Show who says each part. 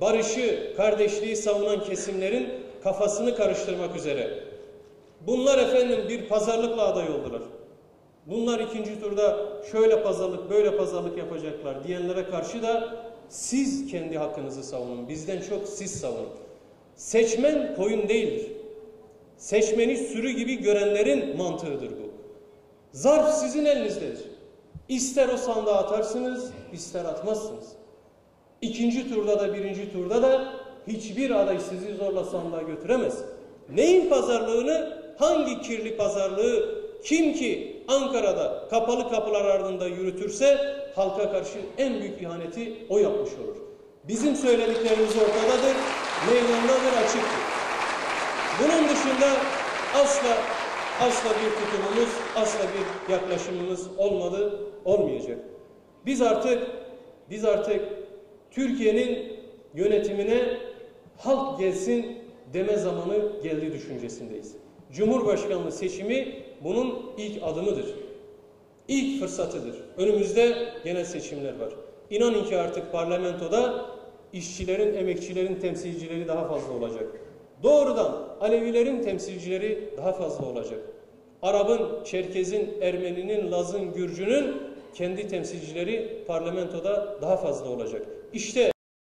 Speaker 1: barışı, kardeşliği savunan kesimlerin kafasını karıştırmak üzere. Bunlar efendim bir pazarlıkla aday oldular. Bunlar ikinci turda şöyle pazarlık, böyle pazarlık yapacaklar diyenlere karşı da siz kendi hakkınızı savunun. Bizden çok siz savunun. Seçmen koyun değildir. Seçmeni sürü gibi görenlerin mantığıdır bu. Zarf sizin elinizdedir. İster o sandığa atarsınız, ister atmazsınız. İkinci turda da birinci turda da hiçbir aday sizi zorla sandığa götüremez. Neyin pazarlığını, hangi kirli pazarlığı kim ki Ankara'da kapalı kapılar ardında yürütürse halka karşı en büyük ihaneti o yapmış olur. Bizim söylediklerimiz ortadadır, meydandadır, açıktır. Bunun dışında asla asla bir tutumumuz, asla bir yaklaşımımız olmadı, olmayacak. Biz artık biz artık Türkiye'nin yönetimine halk gelsin deme zamanı geldi düşüncesindeyiz. Cumhurbaşkanlığı seçimi bunun ilk adımıdır. İlk fırsatıdır. Önümüzde genel seçimler var. İnanın ki artık parlamentoda işçilerin, emekçilerin temsilcileri daha fazla olacak. Doğrudan Alevilerin temsilcileri daha fazla olacak. Arap'ın, Çerkez'in, Ermeni'nin, Laz'ın, Gürcü'nün kendi temsilcileri parlamentoda daha fazla olacak. İşte